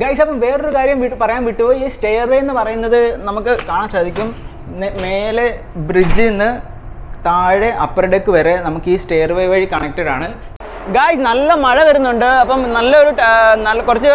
Guys അപ്പം വേറൊരു കാര്യം പറയാൻ വിട്ടുപോയി. ഈ സ്റ്റെയർ വേ എന്ന് പറയുന്നത് നമുക്ക് കാണാൻ സാധിക്കും. മേലെ ബ്രിഡ്ജിൽ നിന്ന് താഴെ അപ്പർ ഡെക്ക് വരെ നമുക്ക് ഈ സ്റ്റെയർ വേ വഴി കണക്റ്റഡ് ആണ്. ഗായ്സ് നല്ല മഴ വരുന്നുണ്ട്. അപ്പം നല്ലൊരു നല്ല കുറച്ച്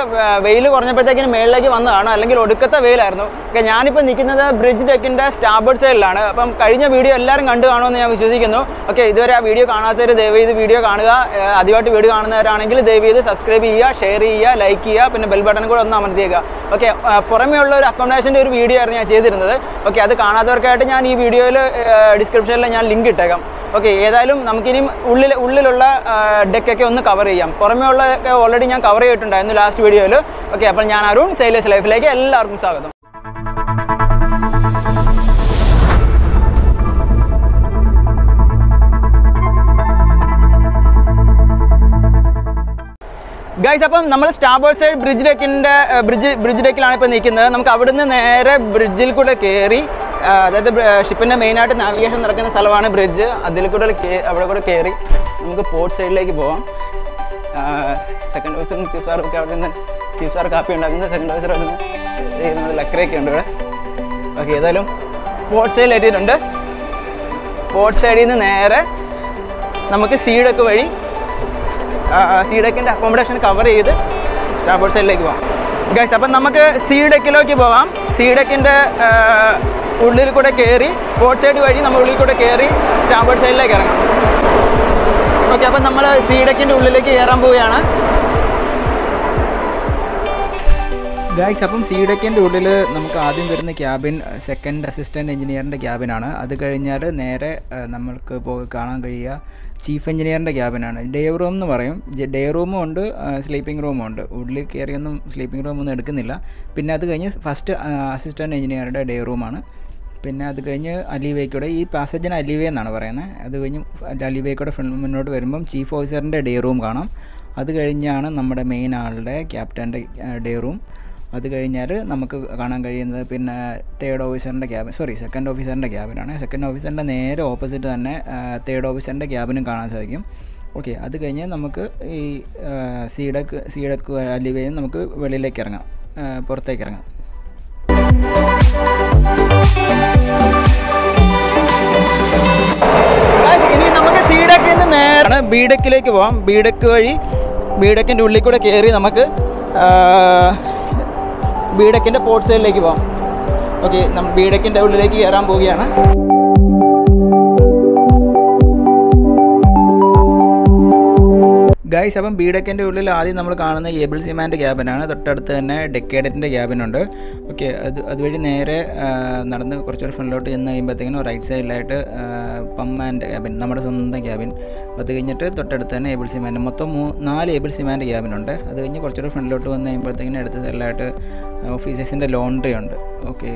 വെയിൽ കുറഞ്ഞപ്പോഴത്തേക്കിന് മേളിലേക്ക് വന്നതാണ്. അല്ലെങ്കിൽ ഒടുക്കത്തെ വെയിലായിരുന്നു. ഓക്കെ ഞാനിപ്പോൾ നിൽക്കുന്നത് ബ്രിഡ്ജ് ടെക്കിന്റെ സ്റ്റാബേർഡ് സൈഡിലാണ് അപ്പം കഴിഞ്ഞ വീഡിയോ എല്ലാവരും കണ്ടു കാണുമെന്ന് ഞാൻ വിശ്വസിക്കുന്നു. ഓക്കെ ഇതുവരെ ആ വീഡിയോ കാണാത്തവർ ദയവ് ചെയ്ത് വീഡിയോ കാണുക. ആദ്യമായിട്ട് വീഡിയോ കാണുന്നവരാണെങ്കിൽ ദയവ് ചെയ്ത് സബ്സ്ക്രൈബ് ചെയ്യുക ഷെയർ ചെയ്യുക ലൈക്ക് ചെയ്യുക പിന്നെ ബെൽ ബട്ടൺ കൂടെ ഒന്ന് അമർത്തിയേക്കുക. ഓക്കെ പുറമേ ഉള്ള ഒരു അക്കോമഡേഷന്റെ ഒരു വീഡിയോ ആയിരുന്നു ഞാൻ ചെയ്തിരുന്നത്. ഓക്കെ അത് കാണാത്തവർക്കായിട്ട് ഞാൻ ഈ വീഡിയോയിൽ ഡിസ്ക്രിപ്ഷനിൽ ഞാൻ ലിങ്ക് ഇട്ടേക്കാം. ഓക്കെ ഏതായാലും നമുക്കിനി ഉള്ളിൽ ഉള്ളിലുള്ള ഡെക്കൊക്കെ ഒന്ന് കവർ ചെയ്യാം. പുറമേ ഉള്ളതൊക്കെ ഓൾറെഡി ഞാൻ കവർ ചെയ്തിട്ടുണ്ടായിരുന്നു ലാസ്റ്റ് വീഡിയോയിൽ ഓക്കെ അപ്പോൾ ഞാൻ അരുൺ സെയിലേഴ്സ് ലൈഫിലേക്ക് എല്ലാവർക്കും സ്വാഗതം. ഗൈസ് അപ്പം നമ്മൾ സ്റ്റാബേർഡ് സൈഡ് ബ്രിഡ്ജ് ഡെക്കിന്റെ ബ്രിഡ്ജ് ബ്രിഡ്ജ് ഡെക്കിലാണ് ഇപ്പോൾ നിൽക്കുന്നത്. നമുക്ക് അവിടുന്ന് നേരെ ബ്രിഡ്ജിൽ കൂടെ കയറി അതായത് ഷിപ്പിന്റെ മെയിനായിട്ട് നാവിഗേഷൻ നടക്കുന്ന സ്ഥലമാണ് ബ്രിഡ്ജ്. അതിൽ കൂടെ അവിടെ കൂടെ കയറി നമുക്ക് പോർട്ട് സൈഡിലേക്ക് പോവാം. സെക്കൻഡ് ഓഫീസർ ചീഫ് ഒക്കെ അവിടെ നിന്ന് ചീഫ് സാർ കാപ്പി ഉണ്ടാക്കുന്നത് സെക്കൻഡ് ഓഫീസർ അവിടെ നിന്ന് നമ്മുടെ ലക്കറയൊക്കെ ഉണ്ട് ഇവിടെ. ഓക്കെ ഏതായാലും പോർട്ട് സൈഡിൽ എത്തിയിട്ടുണ്ട്. പോർട്ട് സൈഡിൽ നിന്ന് നേരെ നമുക്ക് സീഡൊക്കെ വഴി സീഡക്കിന്റെ അക്കോമഡേഷൻ കവർ ചെയ്ത് സ്റ്റാഫോർട്ട് സൈഡിലേക്ക് പോകാം ഗൈസ് അപ്പം നമുക്ക് സീഡക്കിലേക്ക് പോകാം സീഡക്കിന്റെ ഉള്ളിൽ കൂടെ കയറി ബോട്ട് സൈഡ് വഴി നമ്മൾ ഉള്ളിൽ കൂടെ കയറി സ്റ്റാമ്പേർഡ് സൈഡിലേക്ക് ഇറങ്ങാം. ഓക്കെ അപ്പം നമ്മൾ സീഡക്കിന്റെ ഉള്ളിലേക്ക് കയറാൻ പോവുകയാണ്. ഗായ്സ് അപ്പം സീഡക്കിന്റെ ഉള്ളിൽ നമുക്ക് ആദ്യം വരുന്ന ക്യാബിൻ സെക്കൻഡ് അസിസ്റ്റന്റ് എഞ്ചിനീയറിന്റെ ക്യാബിനാണ്. അത് കഴിഞ്ഞാൽ നേരെ നമ്മൾക്ക് പോയി കാണാൻ കഴിയുക ചീഫ് എഞ്ചിനീയറിന്റെ ക്യാബിനാണ്. ഡേ റൂം എന്ന് പറയും. ഡേ റൂമും ഉണ്ട് സ്ലീപ്പിംഗ് റൂമും ഉണ്ട്. ഉള്ളിൽ കയറിയൊന്നും സ്ലീപ്പിംഗ് റൂമൊന്നും എടുക്കുന്നില്ല. പിന്നെ അത് കഴിഞ്ഞ് ഫസ്റ്റ് അസിസ്റ്റന്റ് എഞ്ചിനീയറുടെ ഡേ റൂമാണ് പിന്നെ അത് കഴിഞ്ഞ് അലിവേക്കൂടെ ഈ പാസേജിന് അലിവേ എന്നാണ് പറയുന്നത് അത് കഴിഞ്ഞ് അലിവേക്കൂടെ ഫ്രണ്ട് മുന്നോട്ട് വരുമ്പം ചീഫ് ഓഫീസറിന്റെ ഡേ റൂം കാണാം. അത് കഴിഞ്ഞാണ് നമ്മുടെ മെയിൻ ആളുടെ ക്യാപ്റ്റന്റെ ഡേ റൂം അത് കഴിഞ്ഞാൽ നമുക്ക് കാണാൻ കഴിയുന്നത് പിന്നെ തേർഡ് ഓഫീസറിന്റെ ക്യാബിൻ സോറി സെക്കൻഡ് ഓഫീസറിന്റെ ക്യാബിനാണ് സെക്കൻഡ് ഓഫീസറിന്റെ നേരെ ഓപ്പോസിറ്റ് തന്നെ തേർഡ് ഓഫീസറിന്റെ ക്യാബിനും കാണാൻ സാധിക്കും. ഓക്കെ അത് കഴിഞ്ഞ് നമുക്ക് ഈ സീഡക്ക് സീഡക്ക് അലിവേയും നമുക്ക് വെളിയിലേക്ക് ഇറങ്ങാം. പുറത്തേക്ക് ഇറങ്ങാം. നേരെ ബീഡക്കിലേക്ക് പോവാം. ബീഡക്ക് വഴി ബീഡക്കിന്റെ ഉള്ളിൽ കൂടെ കയറി നമുക്ക് ബീഡക്കിന്റെ പോർട്ട് സൈഡിലേക്ക് പോവാം. ഓക്കെ നമ്മൾ ബീഡക്കിന്റെ ഉള്ളിലേക്ക് കയറാൻ പോവുകയാണ്. ഗൈസ് അപ്പം ബീഡക്കിന്റെ ഉള്ളിൽ ആദ്യം നമ്മൾ കാണുന്ന ഏബിൾ സിമാന്റെ ക്യാബിനാണ് തൊട്ടടുത്ത് തന്നെ ഡെക്കേഡറ്റിന്റെ ക്യാബിനുണ്ട് ഓക്കെ അത് അതുവഴി നേരെ നടന്ന് കുറച്ചുകൂടി ഫ്രണ്ടിലോട്ട് ചെന്ന് കഴിയുമ്പോഴത്തേക്കിനും റൈറ്റ് സൈഡിലായിട്ട് പമ്മാന്റെ ക്യാബിൻ നമ്മുടെ സ്വന്തം ക്യാബിൻ അത് കഴിഞ്ഞിട്ട് തൊട്ടടുത്ത് തന്നെ ഏബിൾ സിമാന്റെ മൊത്തം മൂ നാല് ഏബിൾ സിമാന്റെ ക്യാബിനുണ്ട് അത് കഴിഞ്ഞ് കുറച്ചുകൂടി ഫ്രണ്ടിലോട്ട് വന്ന് കഴിയുമ്പോഴത്തേക്കിനും അടുത്ത സൈഡിലായിട്ട് ഓഫീസേഴ്സിന്റെ ലോണ്ടറി ഉണ്ട് ഓക്കെ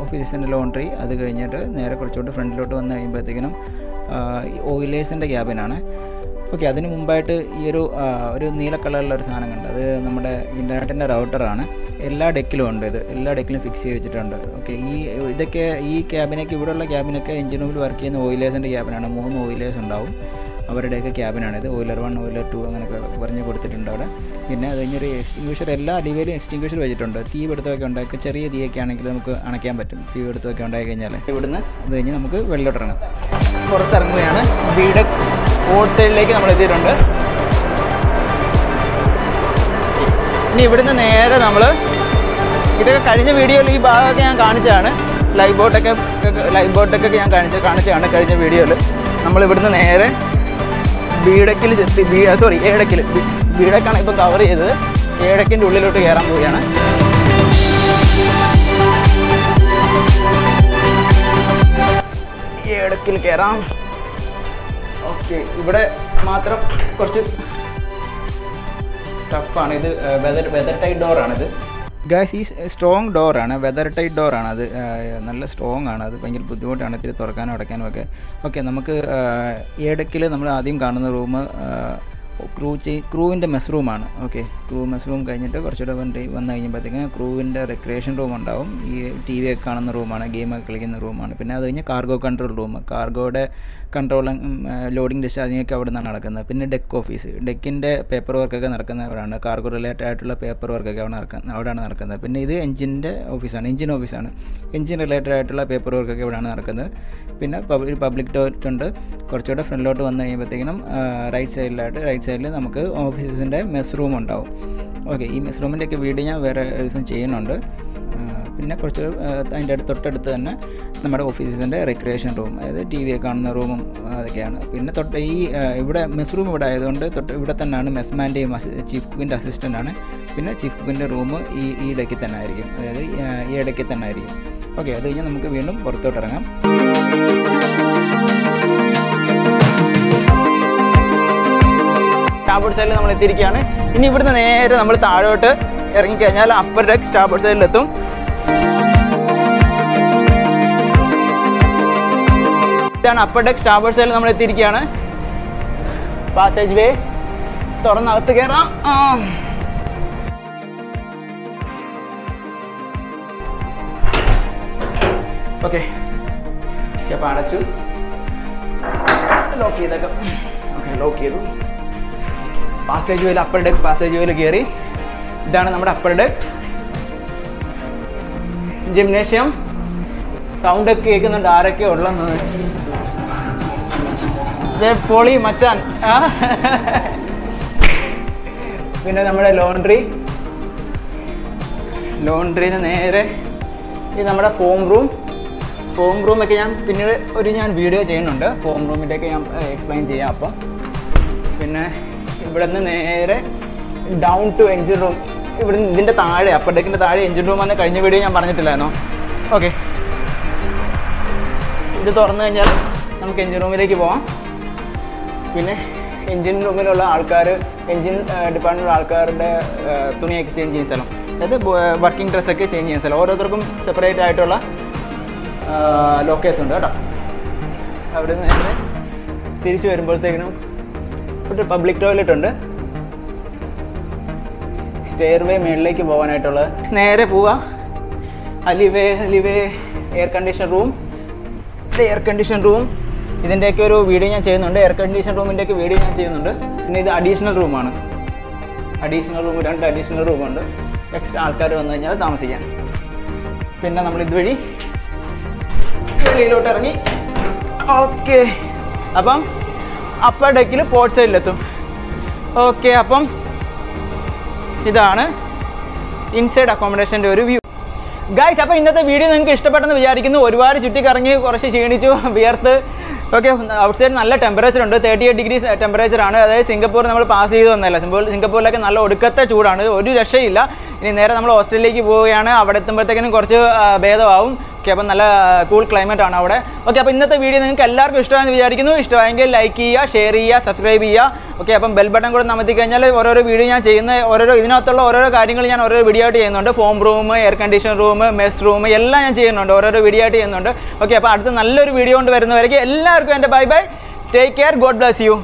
ഓഫീസേഴ്സിന്റെ ലോണ്ടറി അത് കഴിഞ്ഞിട്ട് നേരെ കുറച്ചുകൂടി ഫ്രണ്ടിലോട്ട് വന്ന് കഴിയുമ്പോഴത്തേക്കിനും ഓയിലേഴ്സിന്റെ ക്യാബിനാണ് ഓക്കെ അതിന് മുമ്പായിട്ട് ഈ ഒരു ഒരു നീല കളറിലുള്ള ഒരു സാധനം കണ്ട്. അത് നമ്മുടെ ഇന്റർനെറ്റിന്റെ റൗട്ടറാണ് എല്ലാ ഡെക്കിലും ഉണ്ട് ഇത്. എല്ലാ ഡെക്കിലും ഫിക്സ് ചെയ്ത് വെച്ചിട്ടുണ്ട്. ഓക്കെ ഈ ഇതൊക്കെ ഈ ക്യാബിനൊക്കെ ഇവിടെയുള്ള ക്യാബിനൊക്കെ എഞ്ചിൻ റൂമിൽ വർക്ക് ചെയ്യുന്ന ഓയിലേഴ്സിന്റെ ക്യാബിനാണ് മൂന്ന് ഓയിലേഴ്സ് ഉണ്ടാവും. അവരുടെയൊക്കെ ക്യാബിനാണിത് ഓയിലർ വൺ ഓയിലർ ടു അങ്ങനെയൊക്കെ പറഞ്ഞ് കൊടുത്തിട്ടുണ്ട് അവിടെ. പിന്നെ അത് കഴിഞ്ഞൊരു എക്സ്റ്റിങ്വിഷർ എല്ലാ അടിവേലും എക്സ്റ്റിങ്വിഷർ വെച്ചിട്ടുണ്ട്. തീ പിടുത്തമൊക്കെ ഉണ്ടാക്കി ചെറിയ തീയൊക്കെ ആണെങ്കിൽ നമുക്ക് അണയ്ക്കാൻ പറ്റും. തീ പിടുത്തമൊക്കെ ഉണ്ടായി കഴിഞ്ഞാൽ ഇവിടുന്ന് അത് കഴിഞ്ഞ് നമുക്ക് വെള്ളം ഇറങ്ങാം പുറത്തിറങ്ങുകയാണ്. വീട് റോഡ് സൈഡിലേക്ക് നമ്മൾ എത്തിയിട്ടുണ്ട്. ഇനി ഇവിടുന്ന് നേരെ നമ്മൾ ഇതൊക്കെ കഴിഞ്ഞ വീഡിയോയിൽ ഈ ഭാഗമൊക്കെ ഞാൻ കാണിച്ചതാണ്. ലൈവ് ബോട്ടൊക്കെ ലൈവ് ബോട്ടൊക്കെ ഞാൻ കാണിച്ച കാണിച്ചതാണ് കഴിഞ്ഞ വീഡിയോയിൽ നമ്മൾ ഇവിടുന്ന് നേരെ ബീഡക്കിൽ സോറി ഏടക്കിൽ ബീഡക്കാണ് ഇപ്പം കവർ ചെയ്തത്. ഏടക്കിന്റെ ഉള്ളിലോട്ട് കയറാൻ പോവുകയാണ്. ഏടക്കിൽ കയറാം. ഇവിടെ മാത്രം കുറച്ച് ടഫാണ്. ഇത് വെതർ വെതർ ടൈറ്റ് ഡോറാണിത് ഗാസ് ഈ സ്ട്രോങ് ഡോറാണ് വെതർ ടൈറ്റ് ഡോറാണ് അത് നല്ല സ്ട്രോങ് ആണ്. അത് ഭയങ്കര ബുദ്ധിമുട്ടാണ് ഇത്തിരി തുറക്കാനും അടയ്ക്കാനും ഒക്കെ. ഓക്കെ നമുക്ക് ഏടക്കിൽ നമ്മൾ ആദ്യം കാണുന്ന റൂം ക്രൂ ചെയ് ക്രൂവിന്റെ മെസ് റൂമാണ് ഓക്കെ ക്രൂ മെസ് റൂം കഴിഞ്ഞിട്ട് കുറച്ചുകൂടെ വന്നു കഴിയുമ്പോഴത്തേക്കിന് ക്രൂവിന്റെ റെക്രിയേഷൻ റൂം ഉണ്ടാവും. ഈ ടി വി ഒക്കെ കാണുന്ന റൂമാണ് ഗെയിമൊക്കെ കളിക്കുന്ന റൂമാണ് പിന്നെ അത് കഴിഞ്ഞ് കാർഗോ കൺട്രോൾ റൂം കാർഗോയുടെ കൺട്രോളിങ് ലോഡിങ് ഡിസ്ചാർജിങ് ഒക്കെ അവിടെ നിന്നാണ് നടക്കുന്നത്. പിന്നെ ഡെക്ക് ഓഫീസ് ഡെക്കിന്റെ പേപ്പർ വർക്കൊക്കെ നടക്കുന്ന അവിടെയാണ് കാർഗോ റിലേറ്റഡ് ആയിട്ടുള്ള പേപ്പർ വർക്കൊക്കെ അവിടെ നടക്കുന്നത് അവിടെയാണ് നടക്കുന്നത്. പിന്നെ ഇത് എഞ്ചിന്റെ ഓഫീസാണ് എഞ്ചിൻ ഓഫീസാണ് എഞ്ചിൻ റിലേറ്റഡ് ആയിട്ടുള്ള പേപ്പർ വർക്കൊക്കെ ഇവിടെയാണ് നടക്കുന്നത്. പിന്നെ പബ് പബ്ലിക് ടോയ്ലറ്റ് ഉണ്ട്. കുറച്ചുകൂടെ ഫ്രണ്ടിലോട്ട് വന്നു കഴിയുമ്പോഴത്തേക്കിനും റൈറ്റ് സൈഡിലായിട്ട് റൈറ്റ് സൈഡിൽ നമുക്ക് ഓഫീസസിന്റെ മെസ് റൂം ഉണ്ടാവും. ഓക്കെ ഈ മെസ് റൂമിന്റെ ഒക്കെ വീഡിയോ ഞാൻ വേറെ ദിവസം ചെയ്യുന്നുണ്ട്. പിന്നെ കുറച്ച് അതിന്റെ തൊട്ടടുത്ത് തന്നെ നമ്മുടെ ഓഫീസിന്റെ റിക്രിയേഷൻ റൂം അതായത് ടി വി കാണുന്ന റൂമും അതൊക്കെയാണ്. പിന്നെ തൊട്ട് ഈ ഇവിടെ മെസ് റൂം ഇവിടെ ആയതുകൊണ്ട് തൊട്ട് ഇവിടെ തന്നെയാണ് മെസ്മാന്റെയും ചീഫ് കുക്കിന്റെ അസിസ്റ്റന്റ് ആണ്. പിന്നെ ചീഫ് കുക്കിന്റെ റൂം ഈ ഈ ഇടയ്ക്ക് തന്നെ ആയിരിക്കും. അതായത് ഈ, ഇടയ്ക്ക് തന്നെ ആയിരിക്കും. ഓക്കെ അത് കഴിഞ്ഞാൽ നമുക്ക് വീണ്ടും പുറത്തോട്ട് ഇറങ്ങാം. സ്റ്റാർബോർഡ് സൈഡിൽ നമ്മൾ എത്തിയിരിക്കുകയാണ്. ഇനി ഇവിടുന്ന് നേരെ നമ്മൾ താഴോട്ട് ഇറങ്ങിക്കഴിഞ്ഞാൽ അപ്പർ ഡെക്ക് സ്റ്റാർബോർഡ് സൈഡിലെത്തും ഇതാണ് അപ്പർ ഡെക്ക് സ്റ്റാർബോർഡ് സൈഡിൽ നമ്മൾ എത്തിയിരിക്കുകയാണ്. പാസേജ് വേ തുറന്നകത്ത് കയറാം. ഓക്കെ അപ്പം അടച്ചു. ലോക്ക് ചെയ്തേക്കാം. ഓക്കെ ലോക്ക് ചെയ്തു. പാസേജ് വേയിൽ അപ്പർ ഡെക്ക് പാസേജ് വേയിൽ കയറി ഇതാണ് നമ്മുടെ അപ്പർ ഡെക്ക് ജിംനേഷ്യം സൗണ്ട് ഒക്കെ കേൾക്കുന്നുണ്ട് ആരൊക്കെ ഉള്ളെന്ന്. പോളി മച്ചാൻ. പിന്നെ നമ്മുടെ ലോണ്ട്രി ലോണ്ട്രിന്ന് നേരെ ഇത് നമ്മുടെ ഫോം റൂം ഫോം റൂമൊക്കെ ഞാൻ പിന്നീട് ഒരു ഞാൻ വീഡിയോ ചെയ്യുന്നുണ്ട്. ഫോം റൂമിന്റെയൊക്കെ ഞാൻ എക്സ്പ്ലെയിൻ ചെയ്യാം അപ്പം. പിന്നെ ഇവിടെ നിന്ന് നേരെ ഡൗൺ ടു എഞ്ചിൻ റൂം ഇവിടെ ഇതിന്റെ താഴെ അപ്പർ ഡെക്കിന്റെ താഴെ എഞ്ചിൻ റൂം വന്ന് കഴിഞ്ഞ വീഡിയോ ഞാൻ പറഞ്ഞിട്ടില്ലായിരുന്നോ? ഓക്കെ ഇത് തുറന്നു കഴിഞ്ഞാൽ നമുക്ക് എഞ്ചിൻ റൂമിലേക്ക് പോവാം. പിന്നെ എഞ്ചിൻ റൂമിലുള്ള ആൾക്കാർ എഞ്ചിൻ ഡിപ്പാർട്ട്മെന്റിലുള്ള ആൾക്കാരുടെ തുണിയൊക്കെ ചേഞ്ച് ചെയ്യുന്ന സ്ഥലം. അതായത് വർക്കിംഗ് ഡ്രസ്സൊക്കെ ചേഞ്ച് ചെയ്യുന്ന സ്ഥലം. ഓരോരുത്തർക്കും സെപ്പറേറ്റ് ആയിട്ടുള്ള ലോക്കേഴ്സ് ഉണ്ട് കേട്ടോ. അവിടെ നിന്ന് തിരിച്ച് വരുമ്പോഴത്തേക്കിനും ഒരു പബ്ലിക് ടോയ്ലറ്റ് ഉണ്ട്. സ്റ്റെയർ വേ മുകളിലേക്ക് പോകാനായിട്ടുള്ളത്. നേരെ പോവാ. Alleyway alleyway air condition room air condition room ഇതിന്റെയൊക്കെ ഒരു വീഡിയോ ഞാൻ ചെയ്യുന്നുണ്ട്. എയർ കണ്ടീഷൻ റൂമിന്റെയൊക്കെ വീഡിയോ ഞാൻ ചെയ്യുന്നുണ്ട്. പിന്നെ ഇത് അഡീഷണൽ റൂമാണ് അഡീഷണൽ റൂം രണ്ട് അഡീഷണൽ റൂമുണ്ട് എക്സ്ട്രാ ആൾക്കാർ വന്നു കഴിഞ്ഞാൽ താമസിക്കാൻ പിന്നെ നമ്മൾ ഇതുവഴി വെളിയിലോട്ട് ഇറങ്ങി. ഓക്കെ അപ്പം അപ്പർ ഡെക്കിൽ പോർട്ട് സൈഡിലെത്തും ഓക്കെ അപ്പം ഇതാണ് ഇൻസൈഡ് അക്കോമഡേഷന്റെ ഒരു വ്യൂ ഗൈസ് അപ്പോൾ ഇന്നത്തെ വീഡിയോ നിങ്ങൾക്ക് ഇഷ്ടപ്പെട്ടെന്ന് വിചാരിക്കുന്നു. ഒരുപാട് ചുറ്റിക്കറങ്ങി കുറച്ച് ക്ഷീണിച്ചു വിയർത്ത്. ഓക്കെ ഔട്ട് സൈഡ് നല്ല ടെമ്പറേച്ചർ ഉണ്ട്. തേർട്ടി എയ്റ്റ് ഡിഗ്രി ടെമ്പറേച്ചർ ആണ്. അതായത് സിംഗപ്പൂർ നമ്മൾ പാസ് ചെയ്ത് വന്നതല്ല? സിംഗപ്പൂർ സിംഗപ്പൂരിലൊക്കെ നല്ല ഒടുക്കത്തെ ചൂടാണ്. ഒരു രക്ഷയില്ല. ഇനി നേരെ നമ്മൾ ഓസ്ട്രേലിയയിലേക്ക് പോവുകയാണ്. അവിടെ എത്തുമ്പോഴത്തേക്കിനും കുറച്ച് ഭേദമാവും. ഓക്കെ അപ്പം നല്ല കൂൾ ക്ലൈമറ്റ് ആണ് അവിടെ. ഓക്കെ അപ്പോൾ ഇന്നത്തെ വീഡിയോ നിങ്ങൾക്ക് എല്ലാവർക്കും ഇഷ്ടമായെന്ന് വിചാരിക്കുന്നു. ഇഷ്ടമായെങ്കിൽ ലൈക്ക് ചെയ്യുക ഷെയർ ചെയ്യുക സബ്സ്ക്രൈബ് ചെയ്യുക. ഓക്കെ അപ്പം ബെൽ ബട്ടൺ കൂടെ നമത്തി കഴിഞ്ഞാൽ ഓരോരോ വീഡിയോ ഞാൻ ചെയ്യുന്ന ഓരോരോ ഇതിനകത്തുള്ള ഓരോരോ കാര്യങ്ങൾ ഞാൻ ഓരോ വീഡിയോ ആയിട്ട് ചെയ്യുന്നുണ്ട്. Foam room air condition room mess room എല്ലാം ഞാൻ ചെയ്യുന്നുണ്ട്. ഓരോരോ വീഡിയോ ആയിട്ട് ചെയ്യുന്നുണ്ട്. ഓക്കെ അപ്പോൾ അടുത്ത നല്ലൊരു വീഡിയോ കൊണ്ട് വരുന്നവരേക്ക് എല്ലാവർക്കും എന്റെ bye bye take care God bless you